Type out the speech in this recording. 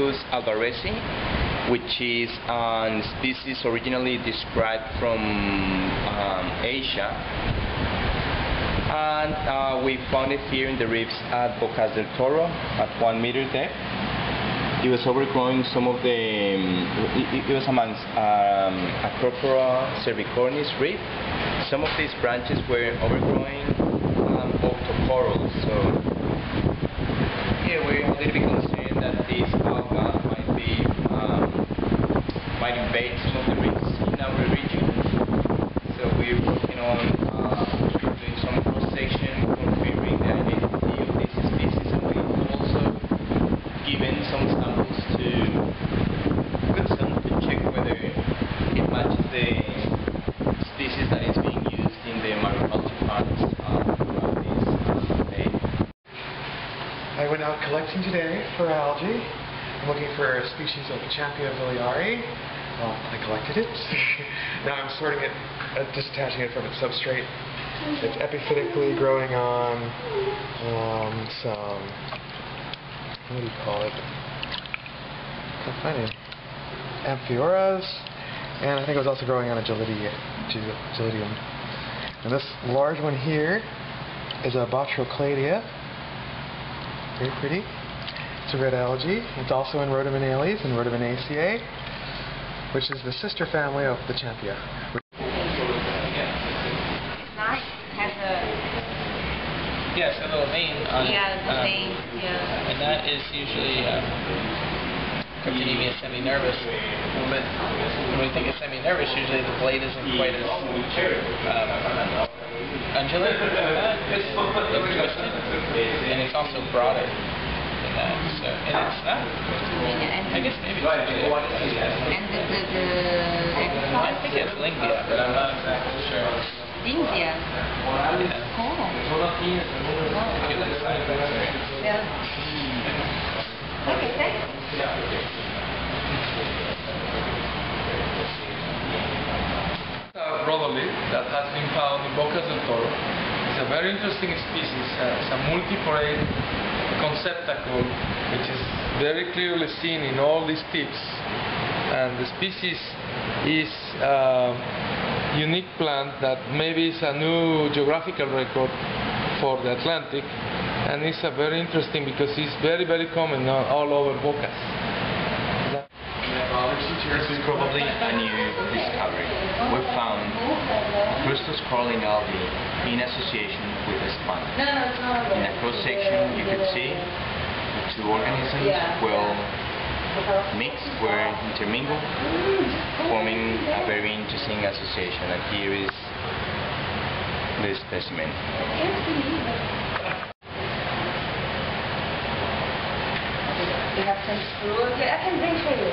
Kappaphycus alvarezii, which is a species originally described from um, Asia. And uh, we found it here in the reefs at Bocas del Toro at one meter depth. It was overgrowing some of the, um, it, it was amongst um, Acropora cervicornis reef. Some of these branches were overgrowing um, octocorals. So here we're a little bit concerned that this alga might be, um, might invade some of the reefs in our region. So we're working on uh, doing some cross-section, confirming the identity of this species, and we've also given some samples to Goodson to check whether it matches the species that is being used in the mariculture funds uh, throughout this uh, day. I went out collecting today for algae. I'm looking for a species of Champia vieillardii. Well, I collected it. now I'm sorting it, uh, disattaching it from its substrate. It's epiphytically growing on um, some, what do you call it? can't find it. Amphiroas, and I think it was also growing on a Gelidium. And this large one here is a Botryocladia. Very pretty. It's a red algae. It's also in Rhodymeniales and Rhodymeniaceae, which is the sister family of the Champia. Nice. Has a Yes, a little vein on yeah, the um, vein. Yeah. And that is usually um, Cryptonemia seminervis. But when we think of seminervis, usually the blade isn't quite as um, undulate, uh, it's twisted, and it's also broader than that. So, and it's not. Yeah, I guess maybe it's and the the, the I think it's Lingia, but I'm not exactly sure. India. Yeah. Oh. If you look sideways, right? Yeah. Okay, thanks. uh, rhodolith that has been found in Bocas del Toro. A very interesting species. Uh, it's a multiporate conceptacle, which is very clearly seen in all these tips. And the species is a unique plant that maybe is a new geographical record for the Atlantic. And it's a very interesting because it's very, very common all over Bocas. Is probably a new Crustose coralline algae in association with a sponge. In a cross section, you could see the two organisms well uh-huh. mixed, were intermingled, forming a very interesting association. And here is the specimen. We have some screw. Okay, I can bring for you.